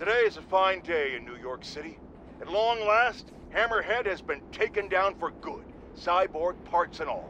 Today is a fine day in New York City. At long last, Hammerhead has been taken down for good, cyborg parts and all.